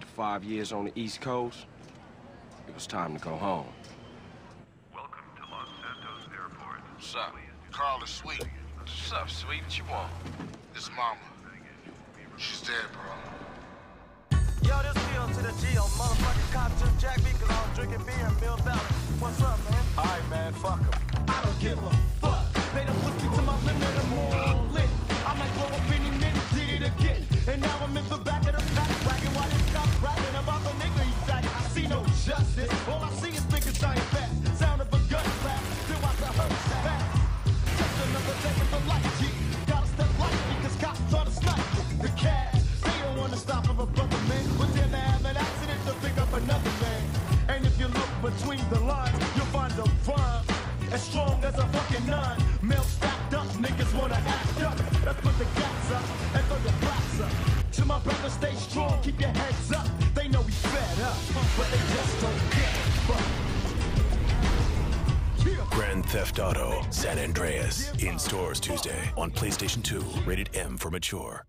After five years on the East Coast, it was time to go home. Welcome to Los Santos Airport. What's up? Carl is sweet. What's up, sweet? What you want? His mama. She's dead, bro. Yo, this P.O. to the G on motherfucking cop as strong as a fucking nine. Stacked up, niggas wanna act up. Let's put the gas up and throw up. To my brother, stay strong, keep your heads up. They know we fed up, but they just don't get fuck. Grand Theft Auto San Andreas in stores Tuesday on PlayStation 2. Rated M for mature.